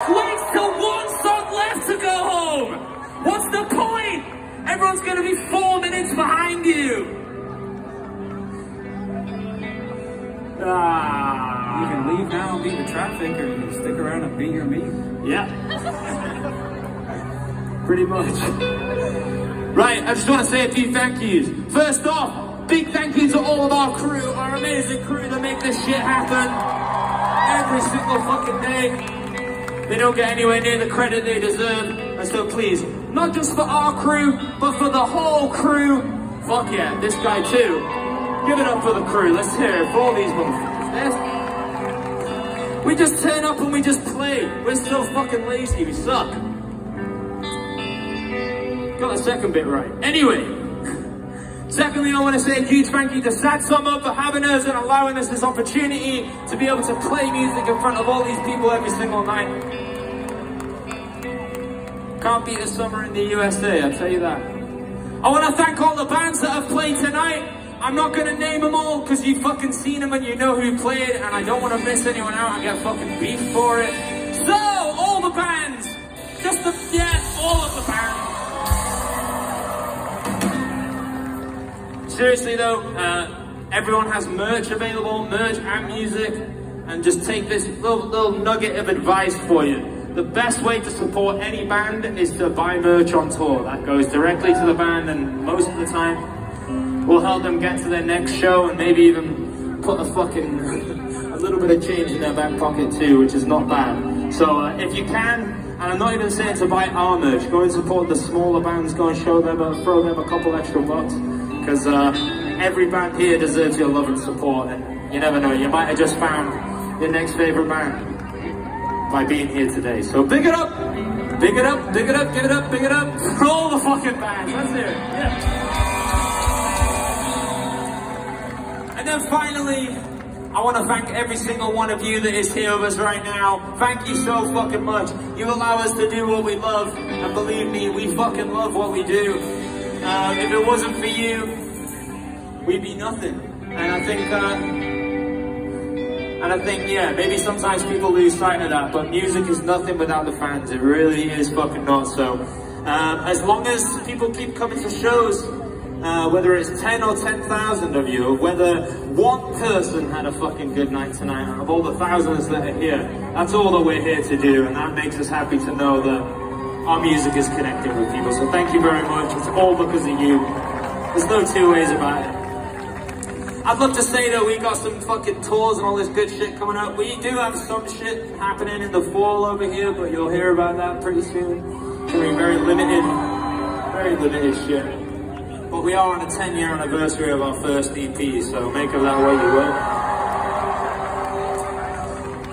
Wait till one song left to go home! What's the point? Everyone's gonna be four minutes behind you! Ah. You can leave now and beat the traffic, or you can stick around and beat your meat. Yeah. Pretty much. Right, I just want to say a few thank yous. First off, big thank you to all of our crew, our amazing crew that make this shit happen every single fucking day. They don't get anywhere near the credit they deserve. And so please, not just for our crew, but for the whole crew. Fuck yeah, this guy too. Give it up for the crew. Let's hear it for all these motherfuckers. We just turn up and we just play. We're so fucking lazy. We suck. Got the second bit right. Anyway, secondly, I want to say a huge thank you to Sad Summer for having us and allowing us this opportunity to be able to play music in front of all these people every single night. Can't beat a summer in the USA, I'll tell you that. I want to thank all the bands that have played tonight. I'm not going to name them all because you've fucking seen them and you know who played and I don't want to miss anyone out and get fucking beef for it. So, all the bands, just the, yeah, all of the bands. Seriously though, uh, everyone has merch available, merch and music, and just take this little, little nugget of advice for you. The best way to support any band is to buy merch on tour. That goes directly to the band and most of the time will help them get to their next show and maybe even put a fucking, a little bit of change in their back pocket too, which is not bad. So uh, if you can, and I'm not even saying to buy our merch, go and support the smaller bands, go and show them, uh, throw them a couple extra bucks because uh, every band here deserves your love and support and you never know, you might have just found your next favorite band by being here today. So big it up, big it up, big it up, give it up, big it up for all the fucking bands. Let's hear it. Yeah. And then finally, I want to thank every single one of you that is here with us right now. Thank you so fucking much. You allow us to do what we love, and believe me, we fucking love what we do. Uh, if it wasn't for you, we'd be nothing. And I think, uh, and I think, yeah, maybe sometimes people lose sight of that, but music is nothing without the fans. It really is fucking not. So, uh, as long as people keep coming to shows, uh, whether it's 10 or 10,000 of you, whether one person had a fucking good night tonight out of all the thousands that are here, that's all that we're here to do, and that makes us happy to know that our music is connecting with people. So thank you very much. It's all because of you. There's no two ways about it. I'd love to say that we got some fucking tours and all this good shit coming up. We do have some shit happening in the fall over here, but you'll hear about that pretty soon. It's gonna be very limited, very limited shit. But we are on a 10 year anniversary of our first EP, so make of that what you will.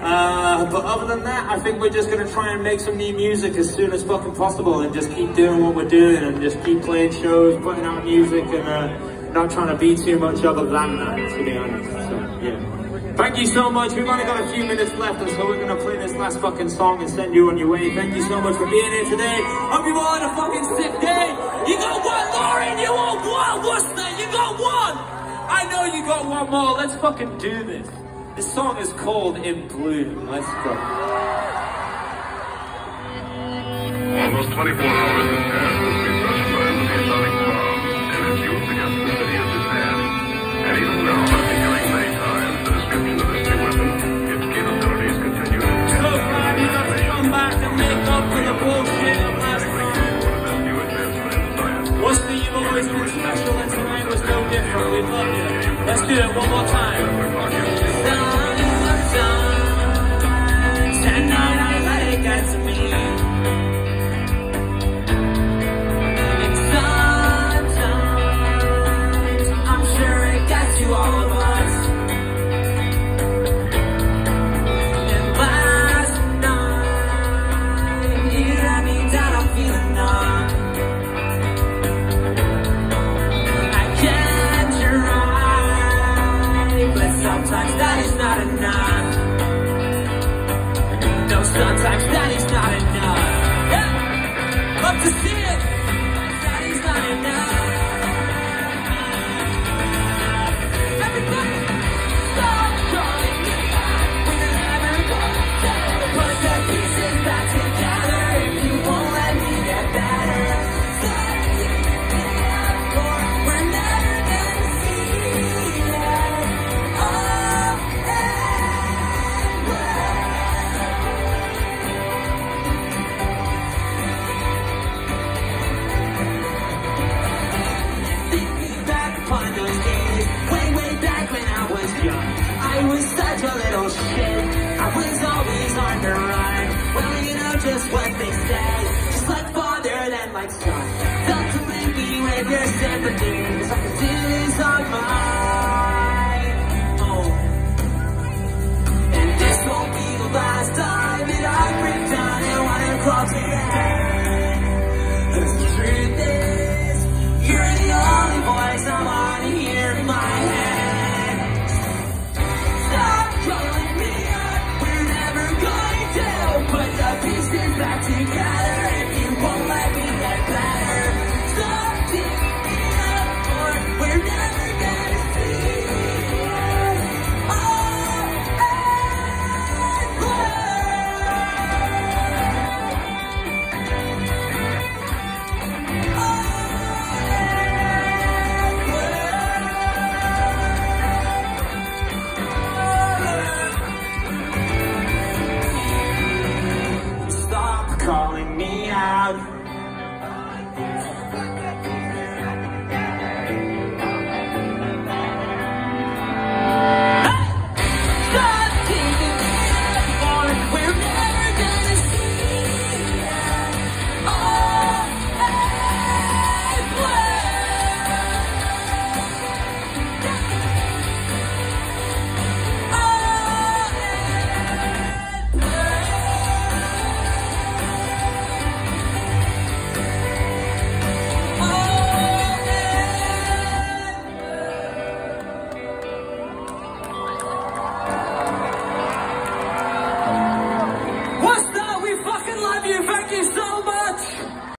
Uh, but other than that, I think we're just gonna try and make some new music as soon as fucking possible and just keep doing what we're doing and just keep playing shows, putting out music and uh, not trying to be too much other than that, to be honest. So, yeah. Thank you so much. We've only got a few minutes left, and so we're gonna play this last fucking song and send you on your way. Thank you so much for being here today. Hope you all had a fucking sick day. You got one, Lauren. You want one? That? You got one. I know you got one more. Let's fucking do this. This song is called In Bloom. Let's go. Almost 24 hours has passed since we learned of the atomic bomb and its use against We love you. Let's do it one more time. Tonight I get to me. see it.